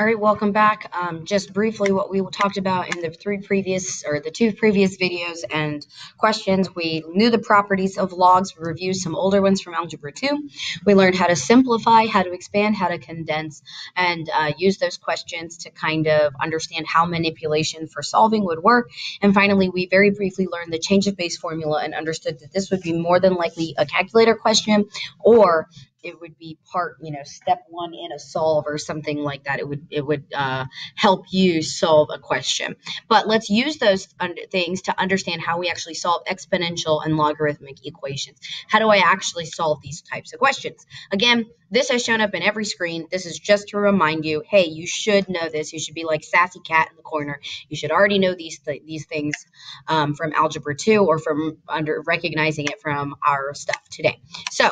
All right, welcome back. Um, just briefly, what we talked about in the three previous or the two previous videos and questions, we knew the properties of logs. We reviewed some older ones from Algebra 2. We learned how to simplify, how to expand, how to condense, and uh, use those questions to kind of understand how manipulation for solving would work. And finally, we very briefly learned the change of base formula and understood that this would be more than likely a calculator question or it would be part, you know, step one in a solve or something like that. It would it would uh, help you solve a question. But let's use those things to understand how we actually solve exponential and logarithmic equations. How do I actually solve these types of questions? Again, this has shown up in every screen. This is just to remind you, hey, you should know this. You should be like sassy cat in the corner. You should already know these th these things um, from algebra two or from under recognizing it from our stuff today. So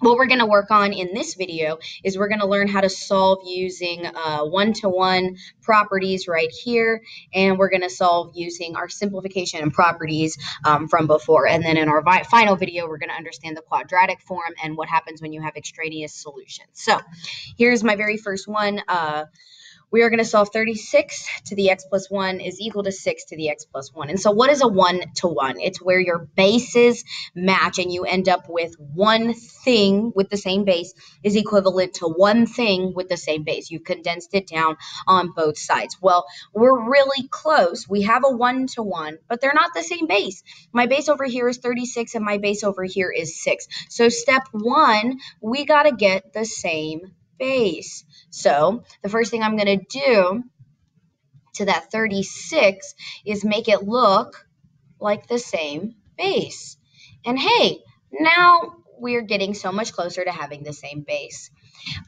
what we're going to work on in this video is we're going to learn how to solve using uh, one-to-one uh, -one properties right here, and we're going to solve using our simplification and properties um, from before. And then in our final video, we're going to understand the quadratic form and what happens when you have extraneous solutions. So here's my very first one. Uh, we are going to solve 36 to the x plus 1 is equal to 6 to the x plus 1. And so what is a 1 to 1? It's where your bases match and you end up with one thing with the same base is equivalent to one thing with the same base. You've condensed it down on both sides. Well, we're really close. We have a 1 to 1, but they're not the same base. My base over here is 36 and my base over here is 6. So step 1, we got to get the same base. So the first thing I'm going to do to that 36 is make it look like the same base. And hey, now we're getting so much closer to having the same base.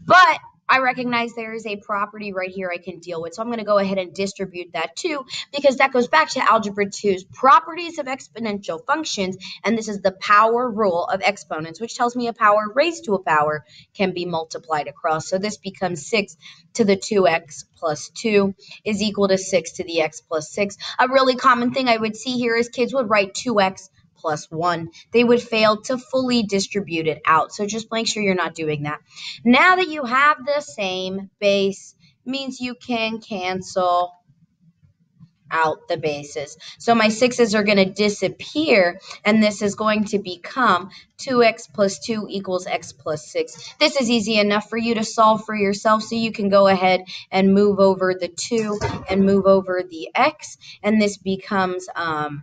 But I recognize there is a property right here I can deal with. So I'm going to go ahead and distribute that too, because that goes back to Algebra 2's properties of exponential functions. And this is the power rule of exponents, which tells me a power raised to a power can be multiplied across. So this becomes 6 to the 2x plus 2 is equal to 6 to the x plus 6. A really common thing I would see here is kids would write 2x plus 1. They would fail to fully distribute it out. So just make sure you're not doing that. Now that you have the same base, means you can cancel out the bases. So my 6's are going to disappear, and this is going to become 2x plus 2 equals x plus 6. This is easy enough for you to solve for yourself, so you can go ahead and move over the 2 and move over the x, and this becomes... Um,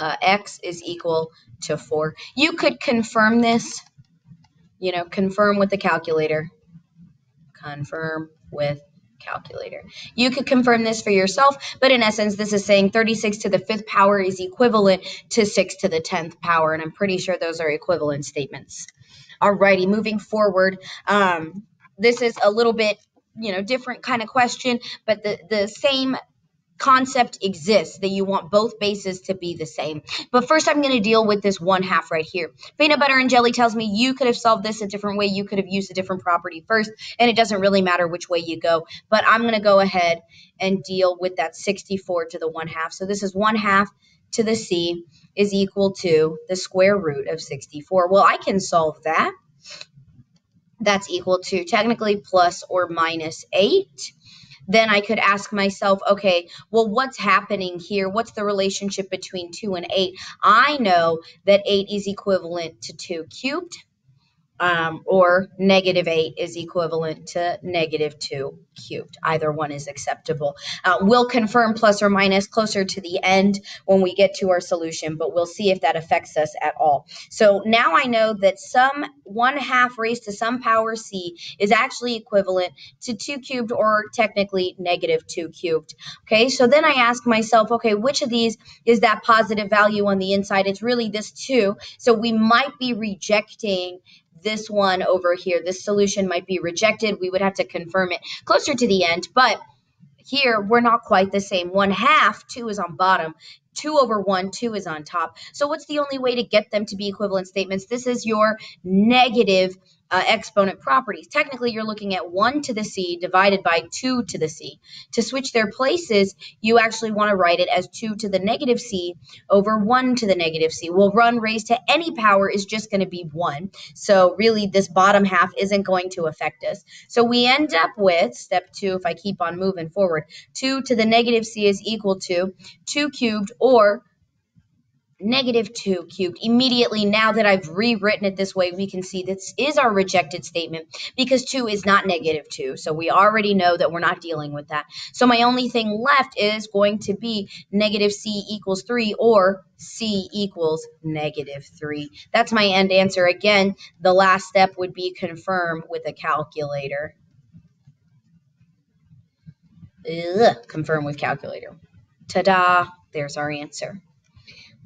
uh, x is equal to 4. You could confirm this, you know, confirm with the calculator. Confirm with calculator. You could confirm this for yourself, but in essence, this is saying 36 to the fifth power is equivalent to 6 to the 10th power, and I'm pretty sure those are equivalent statements. Alrighty, moving forward, um, this is a little bit, you know, different kind of question, but the, the same concept exists that you want both bases to be the same. But first I'm going to deal with this one half right here. Peanut butter and jelly tells me you could have solved this a different way. You could have used a different property first, and it doesn't really matter which way you go. But I'm going to go ahead and deal with that 64 to the one half. So this is one half to the c is equal to the square root of 64. Well, I can solve that. That's equal to technically plus or minus 8 then I could ask myself, okay, well, what's happening here? What's the relationship between 2 and 8? I know that 8 is equivalent to 2 cubed um, or negative 8 is equivalent to negative 2 cubed. Either one is acceptable. Uh, we'll confirm plus or minus closer to the end when we get to our solution, but we'll see if that affects us at all. So now I know that some 1 half raised to some power c is actually equivalent to 2 cubed or technically negative 2 cubed. Okay, so then I ask myself, okay, which of these is that positive value on the inside? It's really this 2. So we might be rejecting this one over here. This solution might be rejected. We would have to confirm it closer to the end, but here we're not quite the same. One half, two is on bottom. 2 over 1, 2 is on top. So what's the only way to get them to be equivalent statements? This is your negative uh, exponent properties. Technically, you're looking at 1 to the c divided by 2 to the c. To switch their places, you actually want to write it as 2 to the negative c over 1 to the negative c. Well, run raised to any power is just going to be 1. So really, this bottom half isn't going to affect us. So we end up with, step 2, if I keep on moving forward, 2 to the negative c is equal to 2 cubed or negative 2 cubed. Immediately, now that I've rewritten it this way, we can see this is our rejected statement because 2 is not negative 2. So we already know that we're not dealing with that. So my only thing left is going to be negative c equals 3 or c equals negative 3. That's my end answer. Again, the last step would be confirm with a calculator. Ugh, confirm with calculator. Ta-da! There's our answer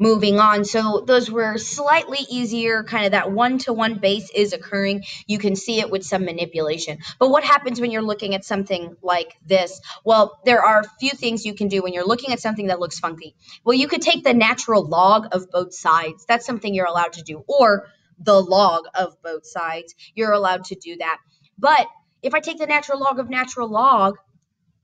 moving on. So those were slightly easier, kind of that one-to-one base is occurring. You can see it with some manipulation. But what happens when you're looking at something like this? Well, there are a few things you can do when you're looking at something that looks funky. Well, you could take the natural log of both sides. That's something you're allowed to do. Or the log of both sides. You're allowed to do that. But if I take the natural log of natural log,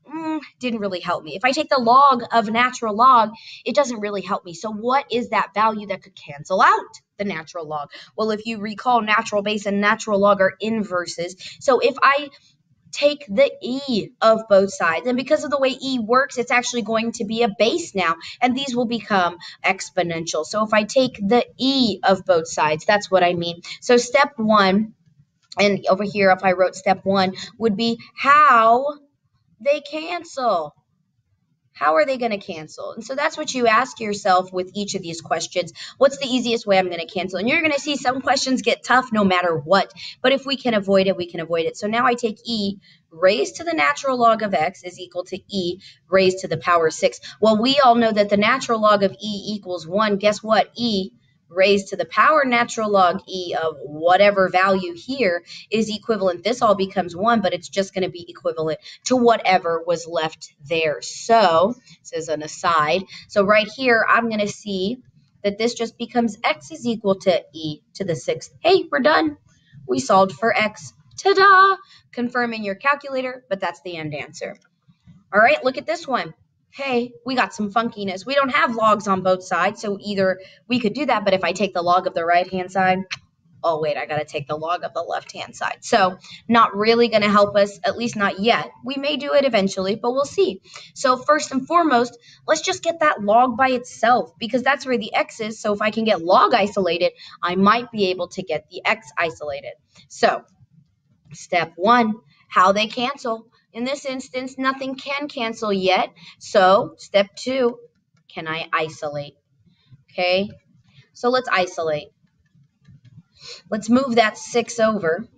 mm, didn't really help me. If I take the log of natural log, it doesn't really help me. So what is that value that could cancel out the natural log? Well, if you recall, natural base and natural log are inverses. So if I take the e of both sides. And because of the way e works, it's actually going to be a base now, and these will become exponential. So if I take the e of both sides, that's what I mean. So step one, and over here, if I wrote step one, would be how they cancel. How are they going to cancel? And so that's what you ask yourself with each of these questions. What's the easiest way I'm going to cancel? And you're going to see some questions get tough no matter what. But if we can avoid it, we can avoid it. So now I take e raised to the natural log of x is equal to e raised to the power 6. Well, we all know that the natural log of e equals 1. Guess what? e raised to the power natural log e of whatever value here is equivalent. This all becomes 1, but it's just going to be equivalent to whatever was left there. So, this is an aside. So right here, I'm going to see that this just becomes x is equal to e to the 6th. Hey, we're done. We solved for x. Ta-da! Confirming your calculator, but that's the end answer. All right, look at this one hey, we got some funkiness. We don't have logs on both sides, so either we could do that, but if I take the log of the right hand side, oh wait, I got to take the log of the left hand side. So not really going to help us, at least not yet. We may do it eventually, but we'll see. So first and foremost, let's just get that log by itself because that's where the x is. So if I can get log isolated, I might be able to get the x isolated. So step one, how they cancel. In this instance, nothing can cancel yet. So step two, can I isolate? Okay, so let's isolate. Let's move that 6 over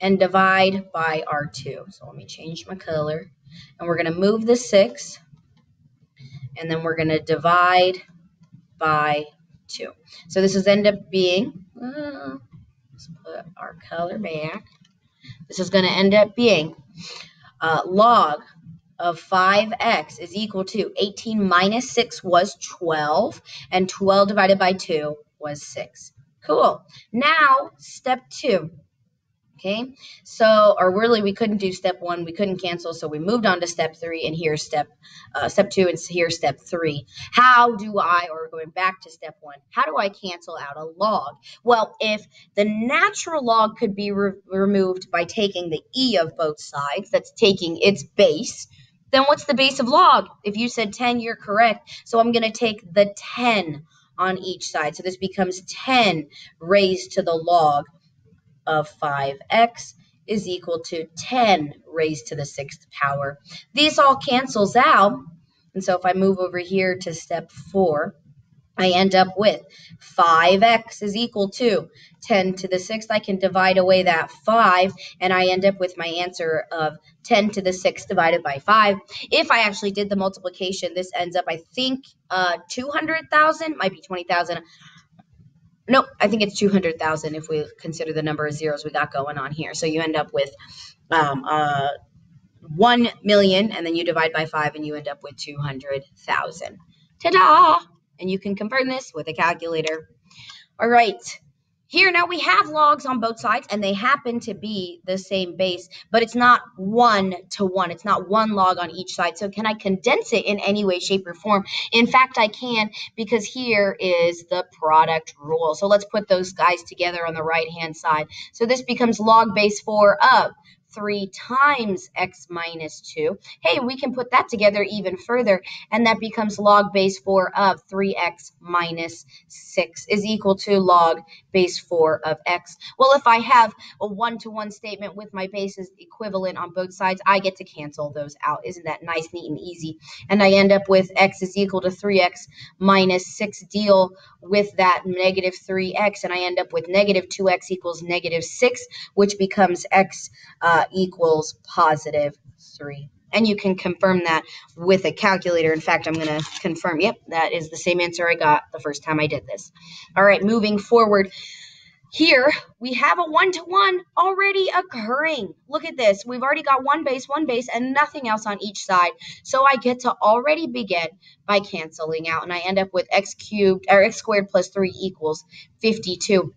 and divide by R2. So let me change my color. And we're going to move the 6. And then we're going to divide by 2. So this is end up being, uh, let's put our color back. This is going to end up being uh, log of 5x is equal to 18 minus 6 was 12, and 12 divided by 2 was 6. Cool. Now, step 2. Okay, so, or really we couldn't do step one, we couldn't cancel, so we moved on to step three, and here's step, uh, step two, and here's step three. How do I, or going back to step one, how do I cancel out a log? Well, if the natural log could be re removed by taking the e of both sides, that's taking its base, then what's the base of log? If you said 10, you're correct. So I'm going to take the 10 on each side. So this becomes 10 raised to the log of 5x is equal to 10 raised to the sixth power. These all cancels out. And so if I move over here to step 4, I end up with 5x is equal to 10 to the 6th. I can divide away that 5, and I end up with my answer of 10 to the 6th divided by 5. If I actually did the multiplication, this ends up, I think, uh, 200,000, might be 20,000. Nope, I think it's 200,000 if we consider the number of zeros we got going on here. So you end up with um, uh, 1 million, and then you divide by 5, and you end up with 200,000. Ta-da! And you can confirm this with a calculator. All right, Here now we have logs on both sides and they happen to be the same base, but it's not one to one. It's not one log on each side. So can I condense it in any way, shape, or form? In fact, I can because here is the product rule. So let's put those guys together on the right hand side. So this becomes log base 4 of 3 times x minus 2. Hey, we can put that together even further, and that becomes log base 4 of 3x minus 6 is equal to log base 4 of x. Well, if I have a one-to-one -one statement with my bases equivalent on both sides, I get to cancel those out. Isn't that nice, neat, and easy? And I end up with x is equal to 3x minus 6 deal with that negative 3x, and I end up with negative 2x equals negative 6, which becomes x uh, equals positive 3. And you can confirm that with a calculator. In fact, I'm going to confirm, yep, that is the same answer I got the first time I did this. All right, moving forward. Here, we have a one-to-one -one already occurring. Look at this. We've already got one base, one base, and nothing else on each side. So I get to already begin by canceling out, and I end up with x cubed, or x squared plus 3 equals 52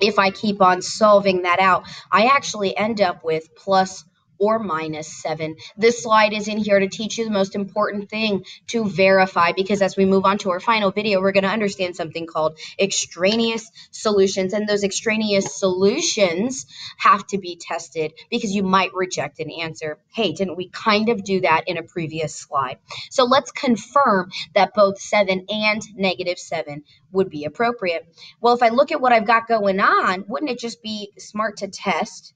if I keep on solving that out, I actually end up with plus or minus 7. This slide is in here to teach you the most important thing to verify because as we move on to our final video, we're going to understand something called extraneous solutions. And those extraneous solutions have to be tested because you might reject an answer. Hey, didn't we kind of do that in a previous slide? So let's confirm that both 7 and negative 7 would be appropriate. Well, if I look at what I've got going on, wouldn't it just be smart to test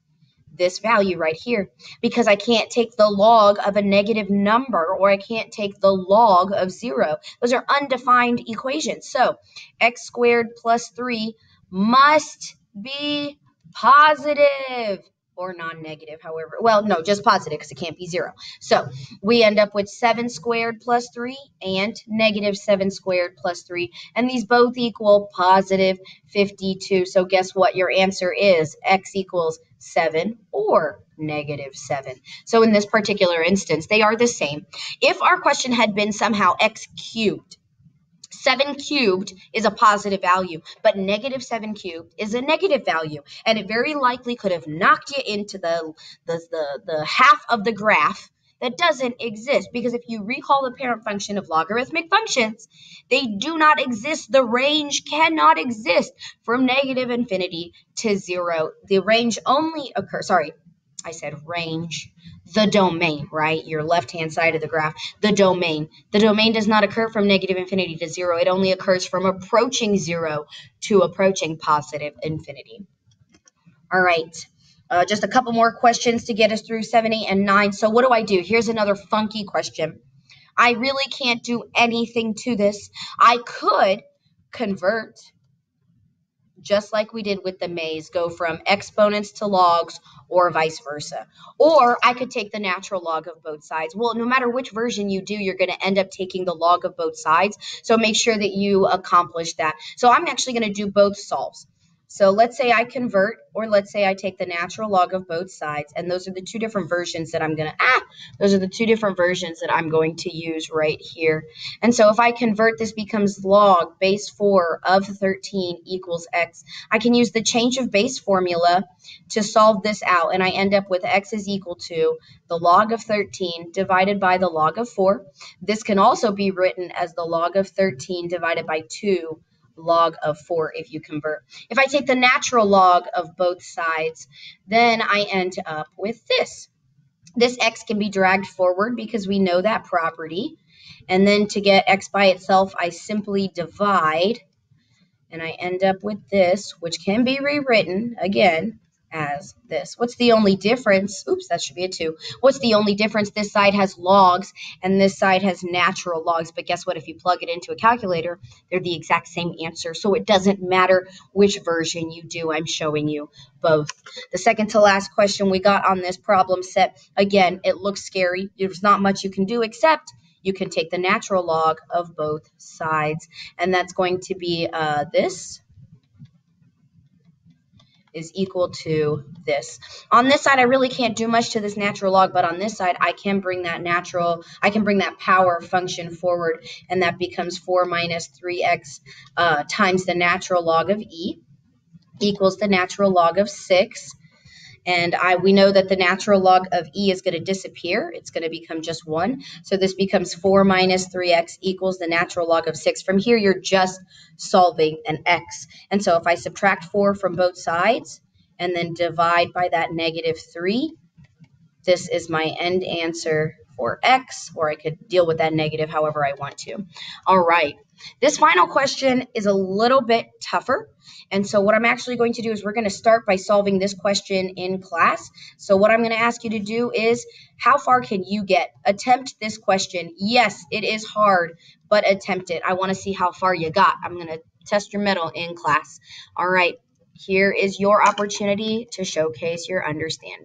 this value right here because I can't take the log of a negative number or I can't take the log of 0. Those are undefined equations. So x squared plus 3 must be positive or non-negative, however. Well, no, just positive because it can't be 0. So we end up with 7 squared plus 3 and negative 7 squared plus 3. And these both equal positive 52. So guess what your answer is? x equals 7 or negative 7. So in this particular instance, they are the same. If our question had been somehow x cubed, 7 cubed is a positive value, but negative 7 cubed is a negative value. And it very likely could have knocked you into the, the, the, the half of the graph that doesn't exist because if you recall the parent function of logarithmic functions, they do not exist. The range cannot exist from negative infinity to zero. The range only occurs, sorry, I said range, the domain, right? Your left hand side of the graph, the domain. The domain does not occur from negative infinity to zero. It only occurs from approaching zero to approaching positive infinity. All right. Uh, just a couple more questions to get us through 7, 8, and 9. So what do I do? Here's another funky question. I really can't do anything to this. I could convert, just like we did with the maze, go from exponents to logs or vice versa. Or I could take the natural log of both sides. Well, no matter which version you do, you're going to end up taking the log of both sides. So make sure that you accomplish that. So I'm actually going to do both solves. So let's say I convert, or let's say I take the natural log of both sides, and those are the two different versions that I'm going to, ah, those are the two different versions that I'm going to use right here. And so if I convert, this becomes log base 4 of 13 equals x. I can use the change of base formula to solve this out, and I end up with x is equal to the log of 13 divided by the log of 4. This can also be written as the log of 13 divided by 2 log of 4 if you convert. If I take the natural log of both sides, then I end up with this. This x can be dragged forward because we know that property. And then to get x by itself, I simply divide, and I end up with this, which can be rewritten, again, as this. What's the only difference? Oops, that should be a 2. What's the only difference? This side has logs and this side has natural logs. But guess what? If you plug it into a calculator, they're the exact same answer. So it doesn't matter which version you do. I'm showing you both. The second to last question we got on this problem set, again, it looks scary. There's not much you can do except you can take the natural log of both sides. And that's going to be uh, this is equal to this. On this side, I really can't do much to this natural log, but on this side, I can bring that natural, I can bring that power function forward, and that becomes 4 minus 3x uh, times the natural log of e. equals the natural log of 6. And I we know that the natural log of e is going to disappear. It's going to become just 1. So this becomes 4 minus 3x equals the natural log of 6. From here, you're just solving an x. And so if I subtract 4 from both sides and then divide by that negative 3, this is my end answer for x, or I could deal with that negative however I want to. All right. This final question is a little bit tougher. And so what I'm actually going to do is we're going to start by solving this question in class. So what I'm going to ask you to do is how far can you get? Attempt this question. Yes, it is hard, but attempt it. I want to see how far you got. I'm going to test your mettle in class. All right. Here is your opportunity to showcase your understanding.